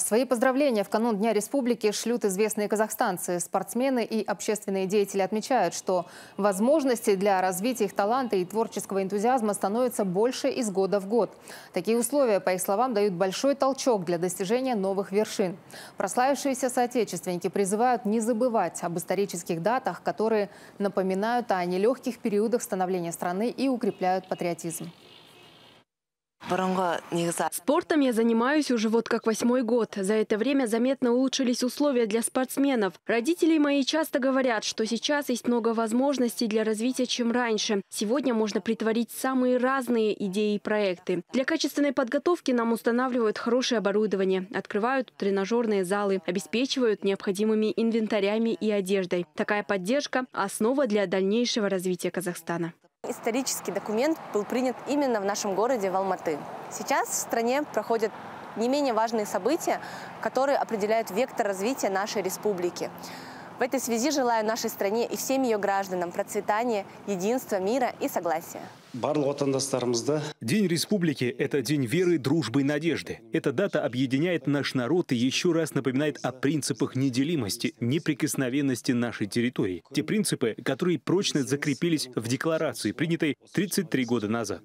Свои поздравления в канун Дня Республики шлют известные казахстанцы. Спортсмены и общественные деятели отмечают, что возможностей для развития их таланта и творческого энтузиазма становятся больше из года в год. Такие условия, по их словам, дают большой толчок для достижения новых вершин. Прославившиеся соотечественники призывают не забывать об исторических датах, которые напоминают о нелегких периодах становления страны и укрепляют патриотизм. Спортом я занимаюсь уже вот как восьмой год. За это время заметно улучшились условия для спортсменов. Родители мои часто говорят, что сейчас есть много возможностей для развития, чем раньше. Сегодня можно притворить самые разные идеи и проекты. Для качественной подготовки нам устанавливают хорошее оборудование, открывают тренажерные залы, обеспечивают необходимыми инвентарями и одеждой. Такая поддержка – основа для дальнейшего развития Казахстана. Исторический документ был принят именно в нашем городе, в Алматы. Сейчас в стране проходят не менее важные события, которые определяют вектор развития нашей республики. В этой связи желаю нашей стране и всем ее гражданам процветания, единства, мира и согласия. День республики – это день веры, дружбы и надежды. Эта дата объединяет наш народ и еще раз напоминает о принципах неделимости, неприкосновенности нашей территории. Те принципы, которые прочно закрепились в декларации, принятой 33 года назад.